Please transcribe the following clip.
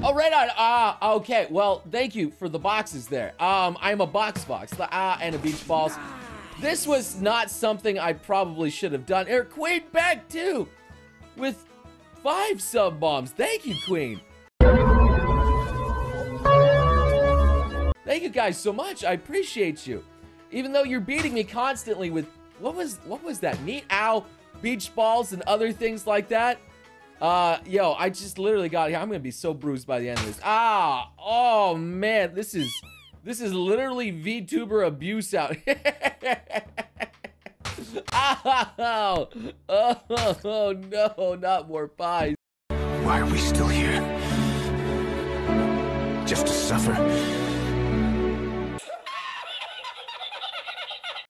Oh, right on. Ah, okay. Well, thank you for the boxes there. Um, I'm a box box. The ah and a beach balls. This was not something I probably should have done. Eric Queen back too, with five sub bombs. Thank you, Queen. Thank you guys so much. I appreciate you. Even though you're beating me constantly with what was what was that? Neat ow, beach balls and other things like that. Uh, yo, I just literally got here. I'm gonna be so bruised by the end of this. Ah, oh man, this is this is literally VTuber abuse out here. oh, oh, oh no, not more pies. Why are we still here? Just to suffer?